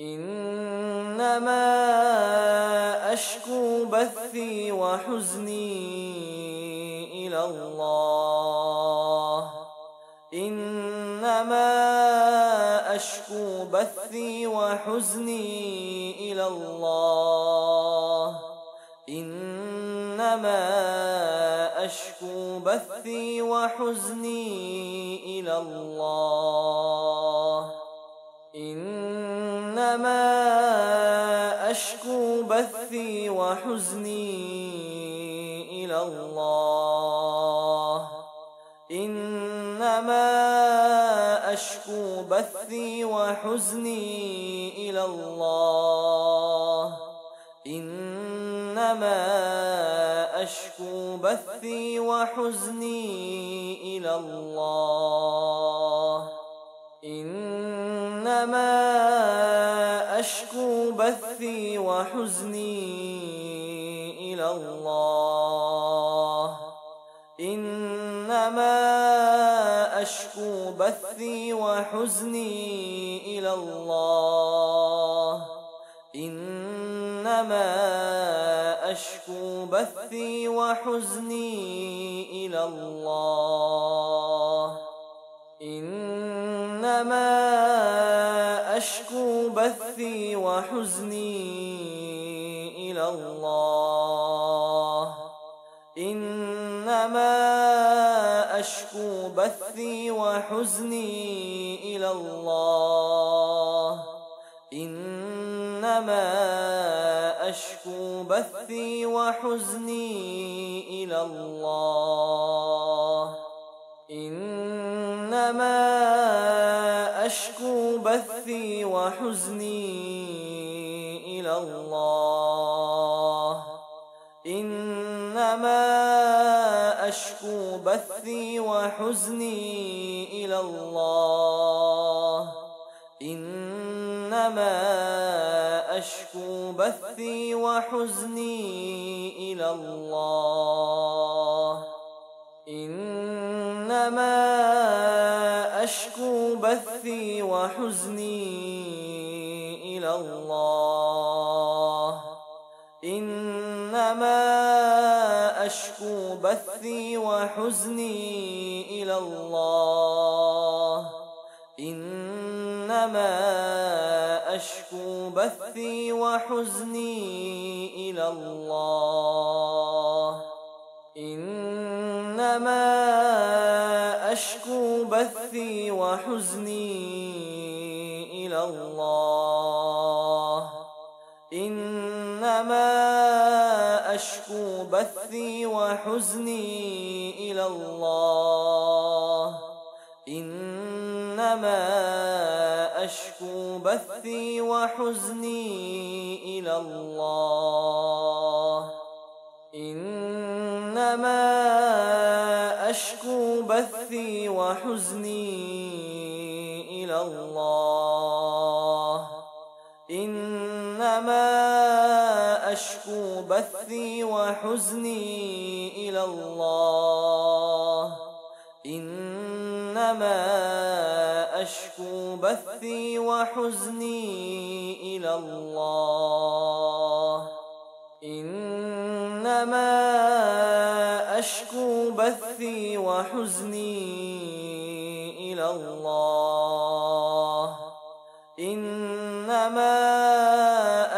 إنما أشكو بثي وحزني إلى الله. إنما أشكو بثي وحزني إلى الله. إنما أشكو بثي وحزني إلى الله. إنما أشكو بثي وحزني إلى الله. إنما أشكو بثي وحزني إلى الله. إنما أشكو بثي وحزني إلى الله. إنما أشكو بثي وحزني إلى الله. إنما أشكو بثي وحزني إلى الله. إنما أشكو بثي وحزني إلى الله. إنما أشكو بثي وحزني إلى الله. إنما أشكو بثي وحزني إلى الله. إنما أشكو بثي وحزني إلى الله. إنما بثي وحزني إلى الله. إنما أشكو بثي وحزني إلى الله. إنما أشكو بثي وحزني إلى الله. إنما بثي وحزني إلى الله. إنما أشكو بثي وحزني إلى الله. إنما أشكو بثي وحزني إلى الله. وحزني إلى الله. إنما أشكو بثي وحزني إلى الله. إنما أشكو بثي وحزني إلى الله. إنما أشكو بثي وحزني إلى الله. إنما أشكو بثي وحزني إلى الله. إنما أشكو بثي وحزني إلى الله. إنما أشكو بثي وحزني إلى الله. إنما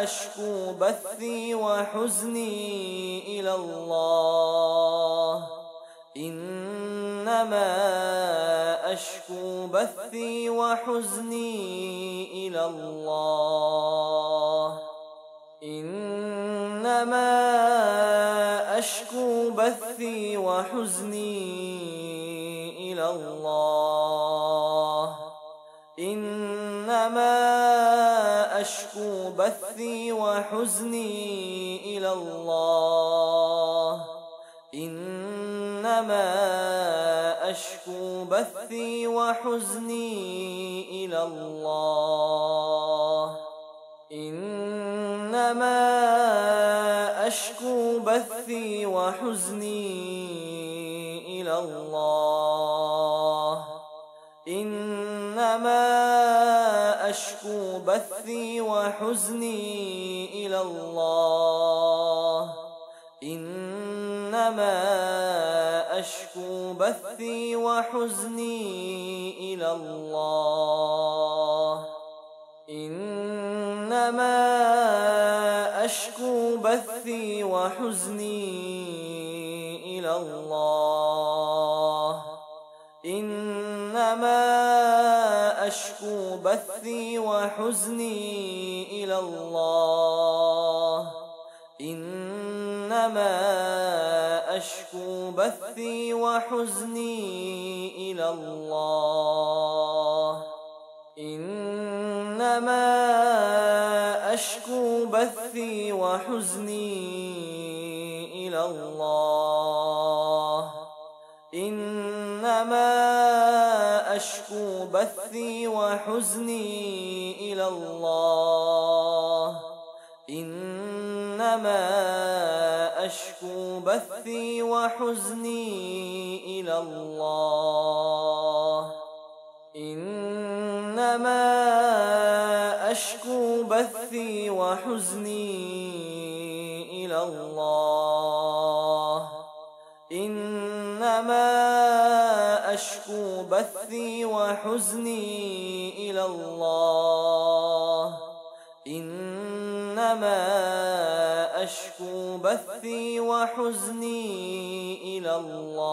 أشكو بثي وحزني إلى الله. إنما أشكو بثي وحزني إلى الله. إنما أشكو بثي وحزني إلى الله. إنما أشكو بثي وحزني إلى الله. إنما أشكو بثي وحزني إلى الله. إنما أشكو بثي وحزني إلى الله. أشكو بثي وحزني إلى الله. إنما أشكو بثي وحزني إلى الله. إنما أشكو بثي وحزني إلى الله. أشكو بثي وحزني إلى الله. إنما أشكو بثي وحزني إلى الله. إنما أشكو بثي وحزني إلى الله. أشكو بثي وحزني إلى الله. إنما أشكو بثي وحزني إلى الله. إنما أشكو بثي وحزني إلى الله. أشكو بثي وحزني إلى الله. إنما أشكو بثي وحزني إلى الله.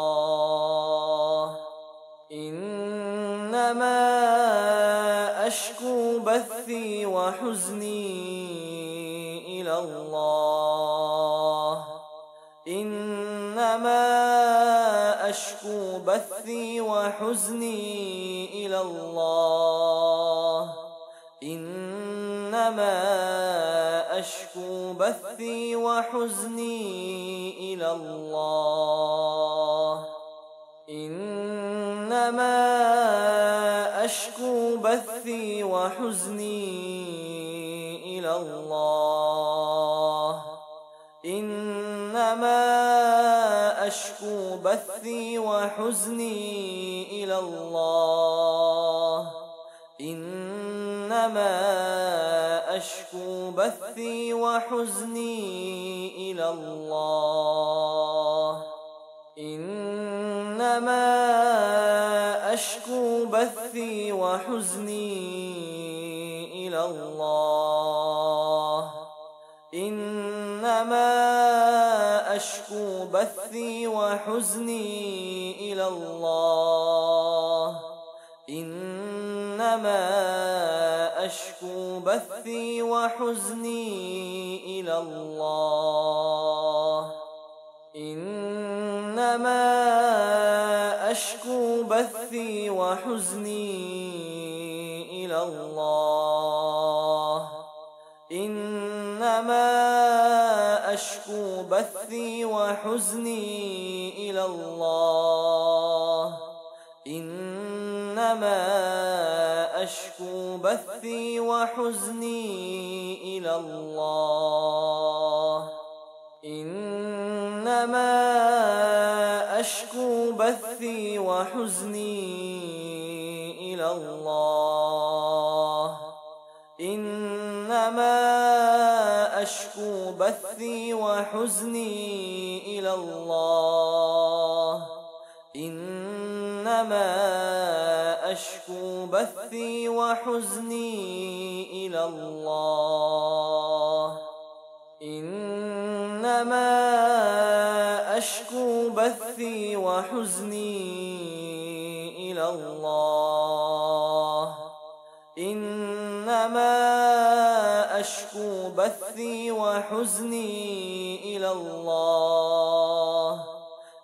إنما أشكو بثي وحزني إلى الله. إنما أشكو بثي وحزني إلى الله. إنما أشكو بثي وحزني إلى الله. إنما أشكو بثي وحزني إلى الله. إنما أشكو بثي وحزني إلى الله. إنما أشكو بثي وحزني إلى الله. إنما أشكو بثي وحزني إلى الله. إنما أشكو بثي وحزني إلى الله. إنما أشكو بثي وحزني إلى الله. إنما أشكو بثي وحزني إلى الله. إنما أشكو بثي وحزني إلى الله. إنما أشكو بثي وحزني إلى الله. إنما أشكو بثي وحزني إلى الله. أشكو بثي وحزني إلى الله. إنما أشكو بثي وحزني إلى الله. إنما أشكو بثي وحزني إلى الله. أشكو بثي وحزني إلى الله.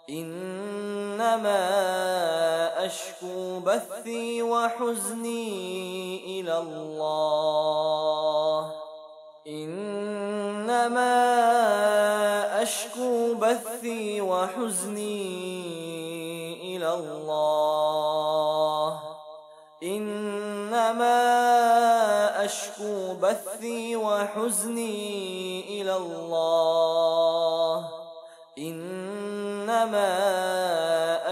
إنما أشكو بثي وحزني إلى الله. إنما أشكو بثي وحزني أشكو بثي وحزني إلى الله. إنما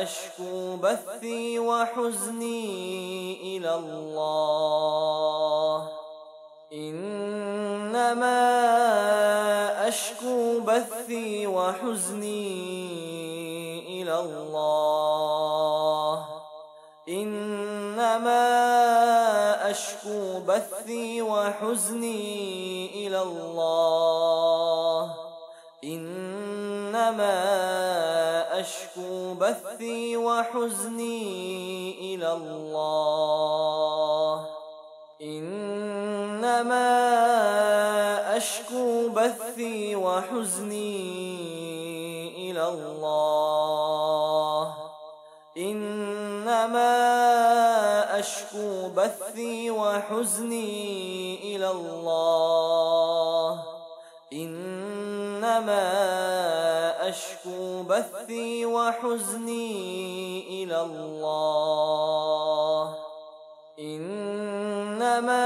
أشكو بثي وحزني إلى الله. إنما أشكو بثي وحزني إلى الله. أشكو بثي وحزني إلى الله. إنما أشكو بثي وحزني إلى الله. إنما أشكو بثي وحزني إلى الله. إنما أشكو بثي وحزني إلى الله. إنما أشكو بثي وحزني إلى الله. إنما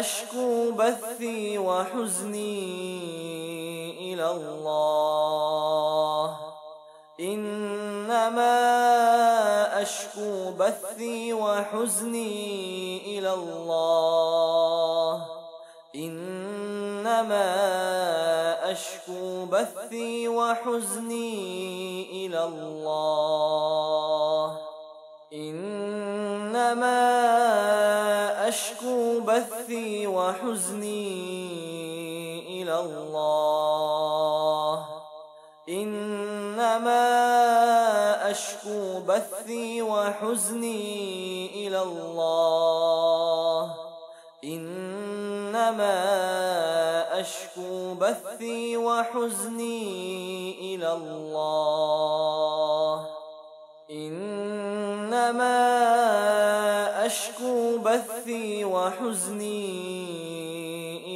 أشكو بثي وحزني إلى الله. أشكو بثي وحزني إلى الله إنما أشكو بثي وحزني إلى الله إنما أشكو بثي وحزني وحزني إلى الله. إنما أشكو بثي وحزني إلى الله. إنما أشكو بثي وحزني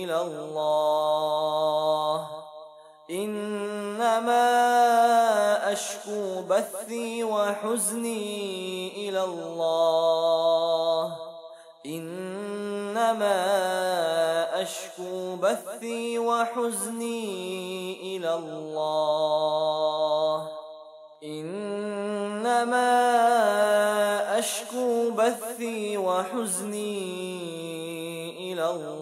إلى الله. إنما أشكو بثي وحزني إلى الله. إنما أشكو بثي وحزني إلى الله. إنما أشكو بثي وحزني إلى الله.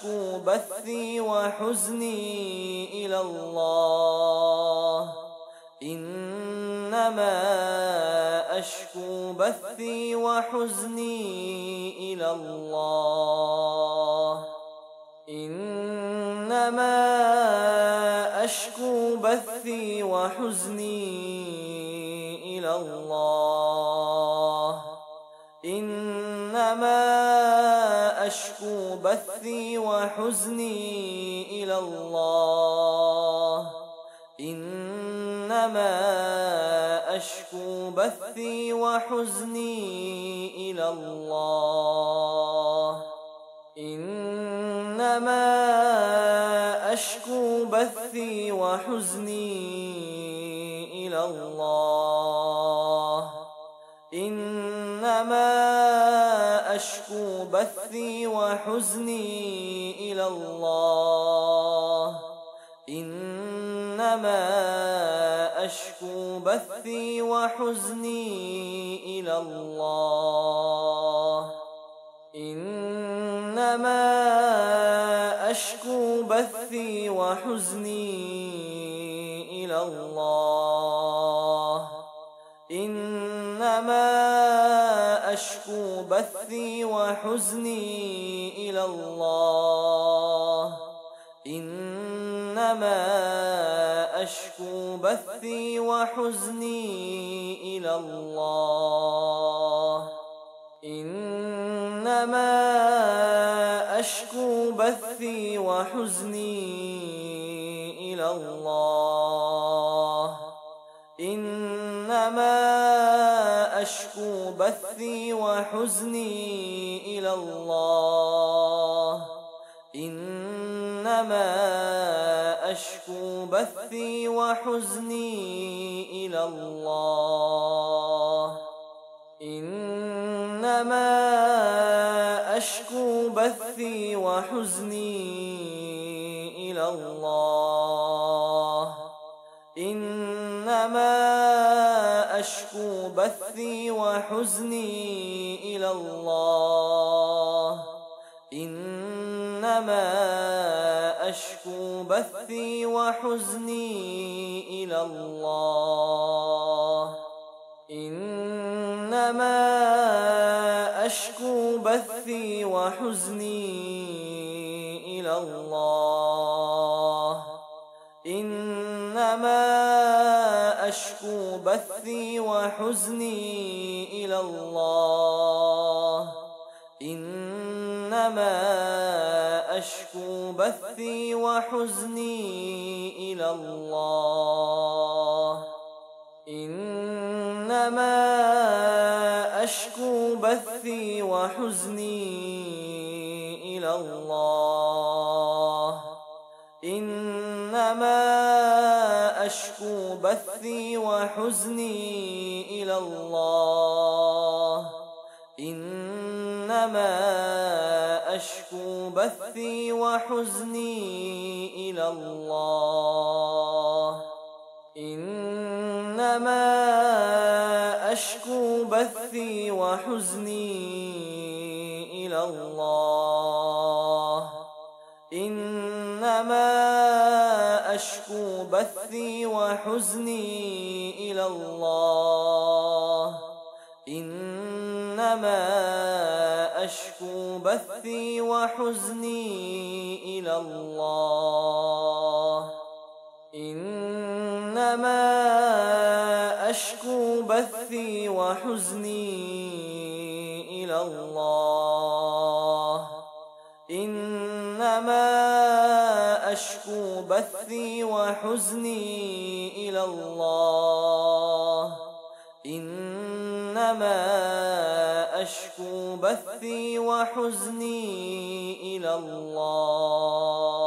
أشكو بثي وحزني إلى الله. إنما أشكو بثي وحزني إلى الله. إنما أشكو بثي وحزني إلى الله. إنما أشكو بثي وحزني إلى الله. إنما أشكو بثي وحزني إلى الله. إنما أشكو بثي وحزني إلى الله. إنما أشكو بثي وحزني إلى الله. إنما أشكو بثي وحزني إلى الله. إنما أشكو بثي وحزني إلى الله. أشكو بثي وحزني إلى الله إنما أشكو بثي وحزني إلى الله إنما أشكو بثي وحزني إلى الله أشكو بثي وحزني إلى الله. إنما أشكو بثي وحزني إلى الله. إنما أشكو بثي وحزني أشكو بثي وحزني إلى الله. إنما أشكو بثي وحزني إلى الله. إنما أشكو بثي وحزني إلى الله. أشكو بثي وحزني إلى الله. إنما أشكو بثي وحزني إلى الله. إنما أشكو بثي وحزني إلى الله. أشكو بثي وحزني إلى الله. إنما أشكو بثي وحزني إلى الله. إنما أشكو بثي وحزني إلى الله. أشكو بثي وحزني إلى الله. إنما أشكو بثي وحزني إلى الله. إنما أشكو بثي وحزني إلى الله. إنما أشكو بثي وحزني إلى الله. إنما أشكو بثي وحزني إلى الله.